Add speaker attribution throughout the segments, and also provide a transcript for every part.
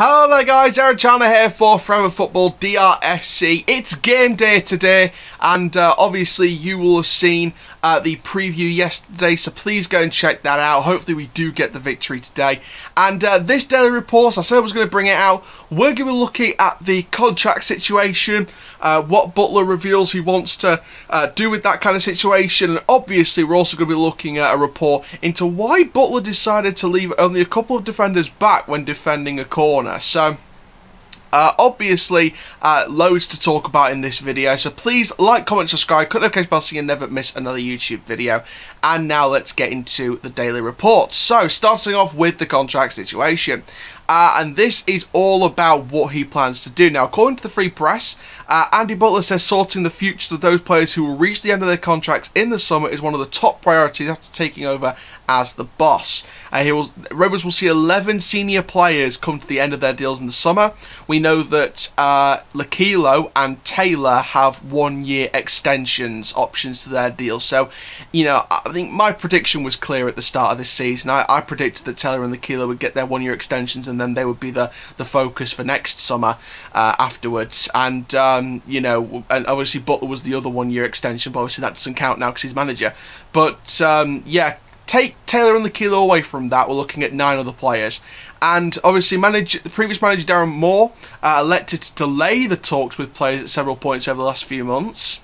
Speaker 1: Hello there guys, Aaron Challoner here for Forever Football DRFC. It's game day today and uh, obviously you will have seen uh, the preview yesterday so please go and check that out. Hopefully we do get the victory today. And uh, this daily report, I said I was going to bring it out, we're going to be looking at the contract situation, uh, what Butler reveals he wants to uh, do with that kind of situation and obviously we're also going to be looking at a report into why Butler decided to leave only a couple of defenders back when defending a corner corner. So, uh, obviously, uh, loads to talk about in this video, so please like, comment, subscribe, click the notification bell so you never miss another YouTube video. And now let's get into the daily report. So, starting off with the contract situation. Uh, and this is all about what he plans to do. Now, according to the Free Press, uh, Andy Butler says sorting the futures of those players who will reach the end of their contracts in the summer is one of the top priorities after taking over as the boss. Uh, he will, Rebels will see 11 senior players come to the end of their deals in the summer. We know that uh, and Taylor have one-year extensions options to their deals. So, you know, I think my prediction was clear at the start of this season. I, I predicted that Taylor and Lokilo would get their one-year extensions and then they would be the, the focus for next summer uh, afterwards. And, um, you know, and obviously Butler was the other one-year extension, but obviously that doesn't count now because he's manager. But, um, yeah, take Taylor and Lokilo away from that, we're looking at nine other players. And obviously, manage, the previous manager Darren Moore uh, elected to delay the talks with players at several points over the last few months.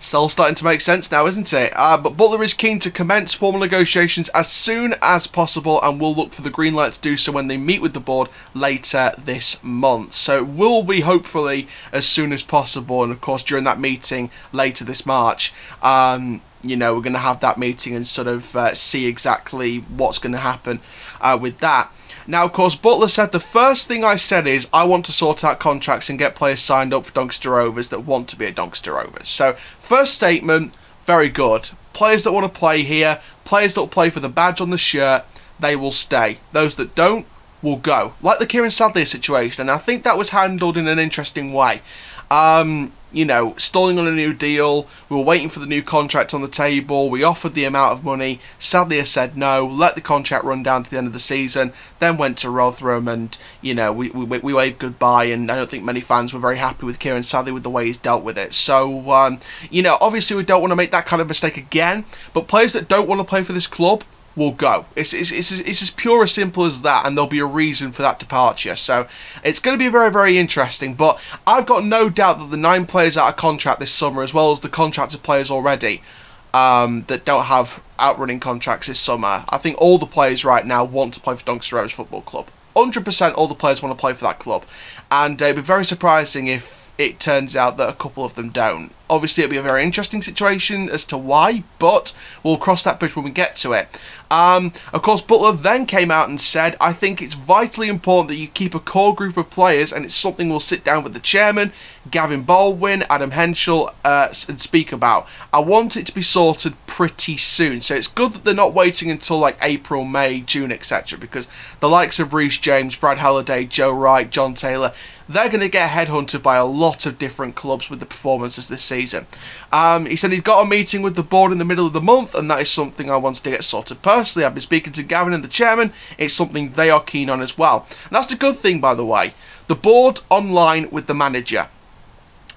Speaker 1: Still starting to make sense now, isn't it? Uh, but Butler is keen to commence formal negotiations as soon as possible and will look for the green light to do so when they meet with the board later this month. So it will be hopefully as soon as possible, and of course during that meeting later this March. Um, you know, we're going to have that meeting and sort of uh, see exactly what's going to happen uh, with that. Now, of course, Butler said the first thing I said is I want to sort out contracts and get players signed up for Doncaster Rovers that want to be at Doncaster Rovers. So, first statement, very good. Players that want to play here, players that will play for the badge on the shirt, they will stay. Those that don't will go. Like the Kieran Sadlier situation, and I think that was handled in an interesting way. Um, you know, stalling on a new deal. We were waiting for the new contract on the table. We offered the amount of money. Sadlier said no, let the contract run down to the end of the season. Then went to Rotherham, and you know, we we, we waved goodbye. And I don't think many fans were very happy with Kieran Sadlier with the way he's dealt with it. So, um, you know, obviously we don't want to make that kind of mistake again. But players that don't want to play for this club will go. It's, it's, it's, it's as pure as simple as that, and there'll be a reason for that departure. So it's going to be very, very interesting. But I've got no doubt that the nine players out of contract this summer, as well as the contracted players already, um, that don't have outrunning contracts this summer, I think all the players right now want to play for Doncaster Rovers Football Club. 100% all the players want to play for that club. And uh, it'd be very surprising if it turns out that a couple of them don't. Obviously, it'll be a very interesting situation as to why, but we'll cross that bridge when we get to it. Um, of course, Butler then came out and said, I think it's vitally important that you keep a core group of players, and it's something we'll sit down with the chairman, Gavin Baldwin, Adam Henschel, uh, and speak about. I want it to be sorted pretty soon, so it's good that they're not waiting until like April, May, June, etc., because the likes of Reece James, Brad Halliday, Joe Wright, Jon Taylor, they're going to get headhunted by a lot of different clubs with the performances this season. Um, he said he's got a meeting with the board in the middle of the month, and that is something I want to get sorted personally. I've been speaking to Gavin and the chairman. It's something they are keen on as well. And that's the good thing, by the way. The board online with the manager.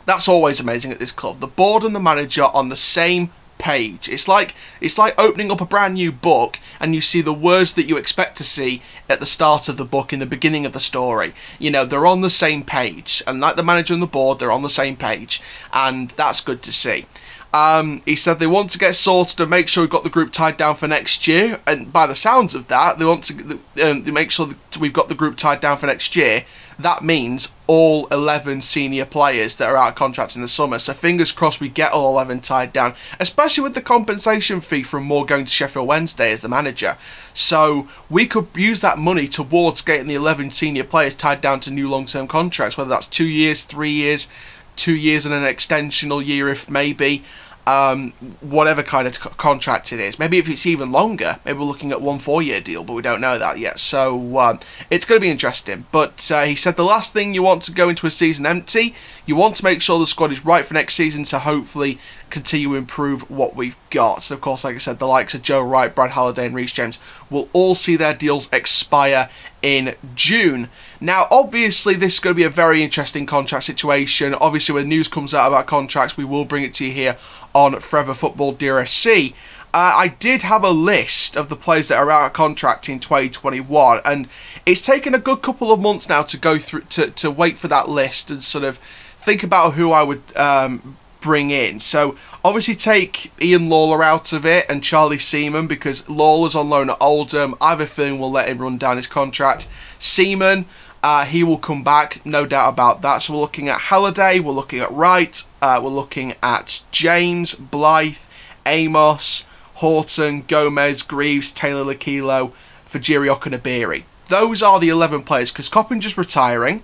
Speaker 1: That's always amazing at this club. The board and the manager on the same page. It's like it's like opening up a brand new book and you see the words that you expect to see at the start of the book in the beginning of the story. You know, they're on the same page. And like the manager and the board, they're on the same page. And that's good to see. Um, he said they want to get sorted and make sure we've got the group tied down for next year. And by the sounds of that, they want to, um, to make sure that we've got the group tied down for next year. That means all 11 senior players that are out of contract in the summer. So fingers crossed we get all 11 tied down, especially with the compensation fee from Moore going to Sheffield Wednesday as the manager. So we could use that money towards getting the 11 senior players tied down to new long-term contracts, whether that's two years, three years, two years and an extensional year if maybe um, whatever kind of contract it is. Maybe if it's even longer, maybe we're looking at one four-year deal, but we don't know that yet. So um, it's going to be interesting. But uh, he said the last thing you want to go into a season empty. You want to make sure the squad is right for next season to hopefully continue to improve what we've got. So of course, like I said, the likes of Joe Wright, Brad Halliday, and Reece James will all see their deals expire in June. Now, obviously, this is going to be a very interesting contract situation. Obviously, when news comes out about contracts, we will bring it to you here on Forever Football DRFC. Uh, I did have a list of the players that are out of contract in 2021, and it's taken a good couple of months now to go through to, to wait for that list and sort of think about who I would um, bring in. So obviously take Ian Lawlor out of it and Charlie Seaman because Lawlor's on loan at Oldham. I have a feeling we'll let him run down his contract. Seaman, uh, he will come back, no doubt about that. So we're looking at Halliday, we're looking at Wright, uh, we're looking at James, Blythe, Amos, Horton, Gomes, Greaves, Taylor Lokilo, Fejiri Okenabirhie. Those are the 11 players because Coppinger's retiring.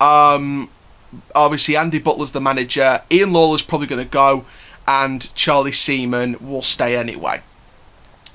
Speaker 1: Um, obviously, Andy Butler's the manager. Ian Lawlor's probably going to go, and Charlie Seaman will stay anyway.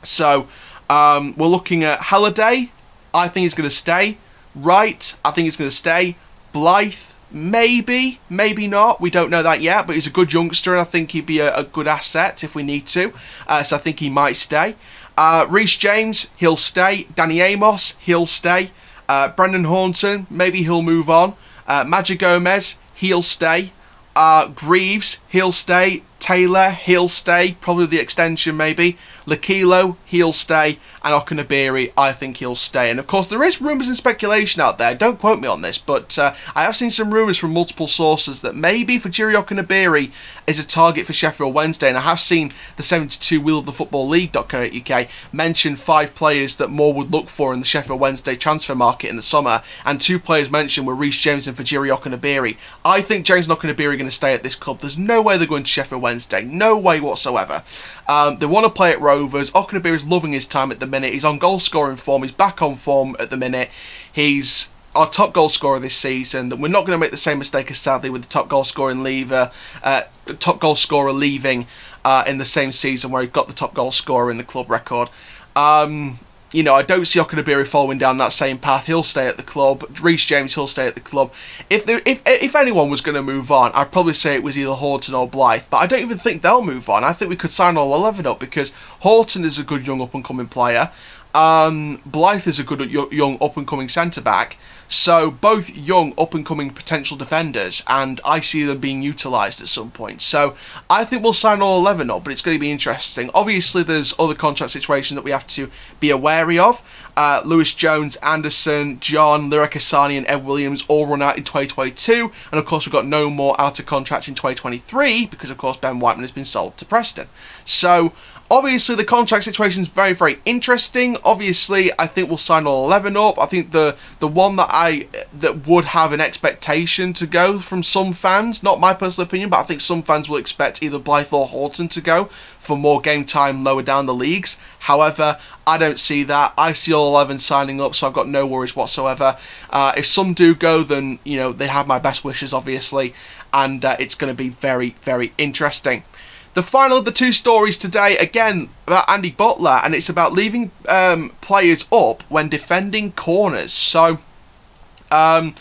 Speaker 1: So um, we're looking at Halliday. I think he's going to stay. Wright, I think he's going to stay. Blythe, maybe, maybe not. We don't know that yet, but he's a good youngster, and I think he'd be a, a good asset if we need to. Uh, so I think he might stay. Uh, Reece James, he'll stay. Danny Amos, he'll stay. Uh, Brendan Horton, maybe he'll move on. Uh, Madger Gomes, he'll stay. Uh, Greaves, he'll stay. Taylor, he'll stay. Probably the extension, maybe. Lokilo, he'll stay. And Okenabirhie, I think he'll stay. And of course, there is rumours and speculation out there. Don't quote me on this, but uh, I have seen some rumours from multiple sources that maybe Fejiri Okenabirhie is a target for Sheffield Wednesday. And I have seen the 72 Wheel of the Football League.co.uk mention five players that Moore would look for in the Sheffield Wednesday transfer market in the summer. And two players mentioned were Reece James and Fejiri Okenabirhie. I think James and Okenabirhie are going to stay at this club. There's no way they're going to Sheffield Wednesday. No way whatsoever. Um, they want to play at Rovers. Okenabirhie is loving his time at the minute. He's on goal scoring form. He's back on form at the minute. He's our top goal scorer this season. We're not going to make the same mistake as Sadlier with the top goal scoring leaver, uh, top goal scorer leaving uh, in the same season where he got the top goal scorer in the club record. Um, you know, I don't see Okenabirhie following down that same path. He'll stay at the club. Reece James, he'll stay at the club. If there, if if anyone was going to move on, I'd probably say it was either Horton or Blythe. But I don't even think they'll move on. I think we could sign all 11 up because Horton is a good young up and coming player. Um, Blythe is a good young up and coming centre back. So both young up and coming potential defenders, and I see them being utilised at some point. So I think we'll sign all 11 up, but it's going to be interesting. Obviously, there's other contract situations that we have to be wary of. Uh, Lewis Jones, Anderson, John, Leroy Cassani, and Ed Williams all run out in 2022, and of course we've got no more out of contract in 2023 because of course Ben Whiteman has been sold to Preston. So Obviously, the contract situation is very, very interesting. Obviously, I think we'll sign all 11 up. I think the the one that I that would have an expectation to go from some fans, not my personal opinion, but I think some fans will expect either Blythe or Horton to go for more game time lower down the leagues. However, I don't see that. I see all 11 signing up, so I've got no worries whatsoever. Uh, if some do go, then, you know, they have my best wishes, obviously, and uh, it's going to be very, very interesting. The final of the two stories today, again, about Andy Butler, and it's about leaving um, players up when defending corners. So, um,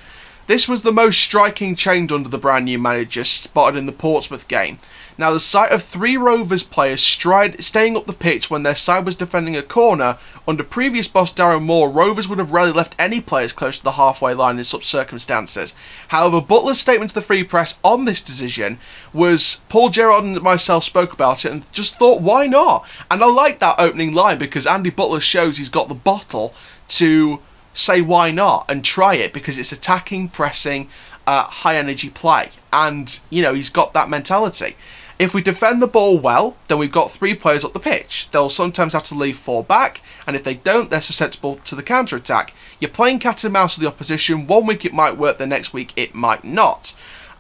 Speaker 1: this was the most striking change under the brand new manager spotted in the Portsmouth game. Now, the sight of three Rovers players stride, staying up the pitch when their side was defending a corner, under previous boss Darren Moore, Rovers would have rarely left any players close to the halfway line in such circumstances. However, Butler's statement to the Free Press on this decision was Paul Gerrard and myself spoke about it and just thought, why not? And I like that opening line because Andy Butler shows he's got the bottle to say why not and try it because it's attacking, pressing, uh, high energy play. And, you know, he's got that mentality. If we defend the ball well, then we've got three players up the pitch. They'll sometimes have to leave four back, and if they don't, they're susceptible to the counter attack. You're playing cat and mouse with the opposition. One week it might work, the next week it might not.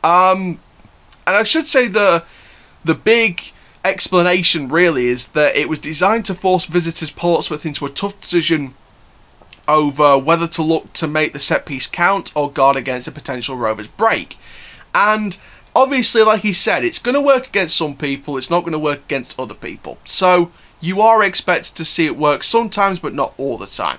Speaker 1: Um, and I should say the the big explanation really is that it was designed to force visitors Portsmouth into a tough decision over whether to look to make the set piece count or guard against a potential Rovers break. And obviously, like he said, it's going to work against some people, it's not going to work against other people. So you are expected to see it work sometimes, but not all the time.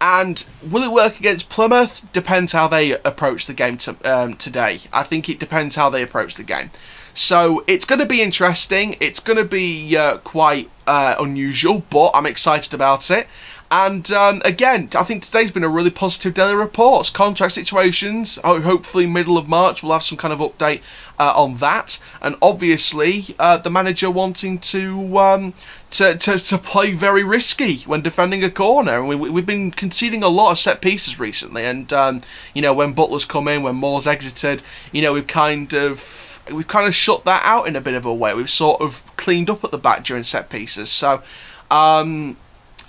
Speaker 1: And will it work against Plymouth? Depends how they approach the game to, um, today. I think it depends how they approach the game. So it's going to be interesting. It's going to be uh, quite uh, unusual, but I'm excited about it. And um, again, I think today's been a really positive daily reports. Contract situations. Hopefully, middle of March, we'll have some kind of update uh, on that. And obviously, uh, the manager wanting to, um, to, to to play very risky when defending a corner. And we, we've been conceding a lot of set pieces recently. And um, you know, when Butler's come in, when Moore's exited, you know, we've kind of we've kind of shut that out in a bit of a way. We've sort of cleaned up at the back during set pieces. So. Um,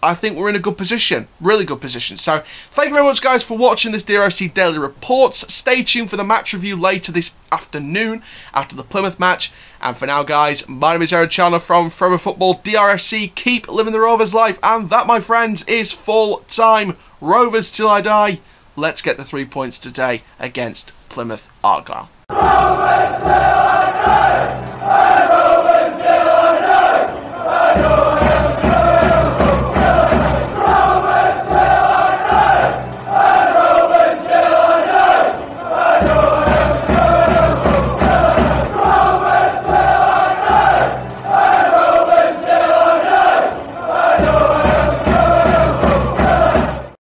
Speaker 1: I think we're in a good position. Really good position. So, thank you very much, guys, for watching this DRFC Daily Reports. Stay tuned for the match review later this afternoon after the Plymouth match. And for now, guys, my name is Aaron Challoner from Forever Football DRFC. Keep living the Rovers life. And that, my friends, is full time. Rovers till I die. Let's get the three points today against Plymouth Argyle.